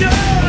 Yeah.